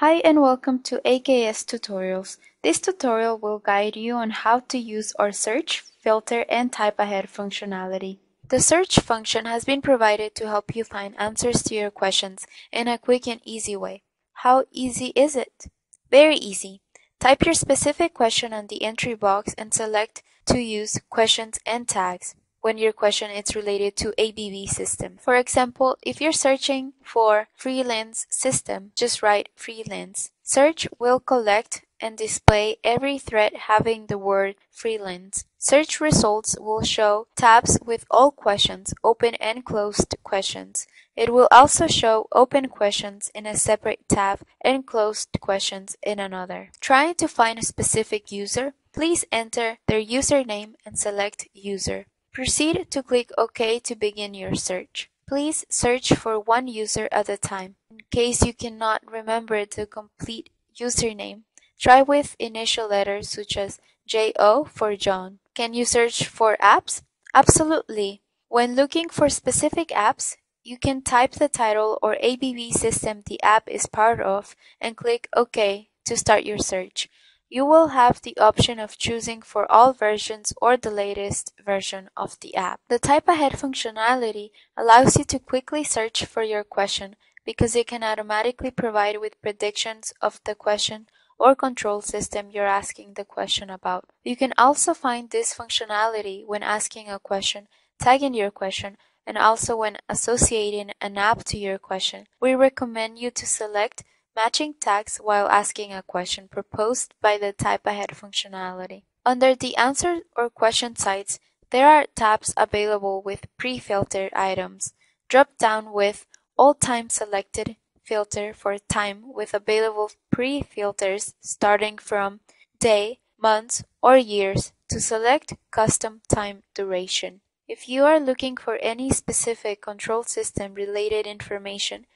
Hi and welcome to AKS Tutorials. This tutorial will guide you on how to use our search, filter, and type ahead functionality. The search function has been provided to help you find answers to your questions in a quick and easy way. How easy is it? Very easy. Type your specific question on the entry box and select to use questions and tags when your question is related to ABB system. For example, if you're searching for freelance system, just write freelance. Search will collect and display every thread having the word freelance. Search results will show tabs with all questions, open and closed questions. It will also show open questions in a separate tab and closed questions in another. Trying to find a specific user, please enter their username and select user. Proceed to click OK to begin your search. Please search for one user at a time. In case you cannot remember the complete username, try with initial letters such as JO for John. Can you search for apps? Absolutely. When looking for specific apps, you can type the title or ABB system the app is part of and click OK to start your search. You will have the option of choosing for all versions or the latest version of the app. The type ahead functionality allows you to quickly search for your question because it can automatically provide with predictions of the question or control system you're asking the question about. You can also find this functionality when asking a question, tagging your question, and also when associating an app to your question. We recommend you to select matching tags while asking a question proposed by the type ahead functionality. Under the answer or question sites, there are tabs available with pre-filtered items. Drop down with all time selected filter for time with available pre-filters starting from day, months, or years to select custom time duration. If you are looking for any specific control system related information,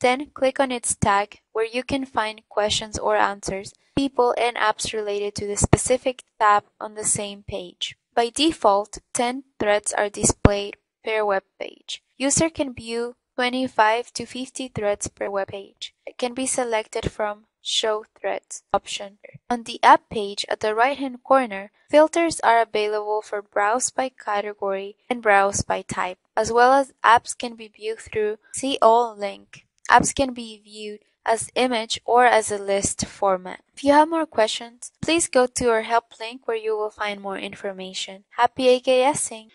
then click on its tag where you can find questions or answers, people and apps related to the specific tab on the same page. By default, 10 threads are displayed per web page. User can view 25 to 50 threads per web page. It can be selected from Show Threads option. On the app page at the right hand corner, filters are available for browse by category and browse by type, as well as apps can be viewed through See All link. Apps can be viewed as image or as a list format. If you have more questions, please go to our help link where you will find more information. Happy AKSing!